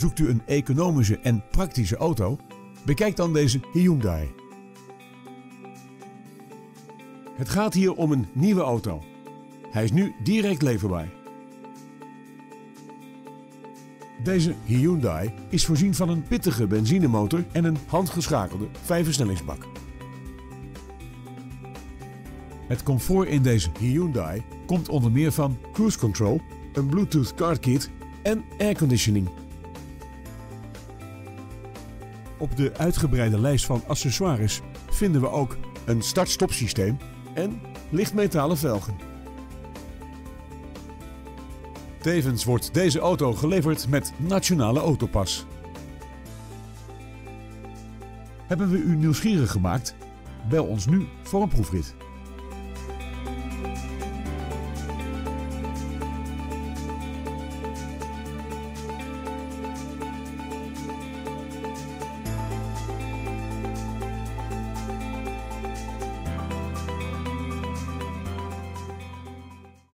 Zoekt u een economische en praktische auto? Bekijk dan deze Hyundai. Het gaat hier om een nieuwe auto. Hij is nu direct leverbaar. Deze Hyundai is voorzien van een pittige benzinemotor en een handgeschakelde vijfversnellingsbak. Het comfort in deze Hyundai komt onder meer van cruise control, een Bluetooth car kit en airconditioning. Op de uitgebreide lijst van accessoires vinden we ook een start-stop systeem en lichtmetalen velgen. Tevens wordt deze auto geleverd met Nationale Autopas. Hebben we u nieuwsgierig gemaakt? Bel ons nu voor een proefrit.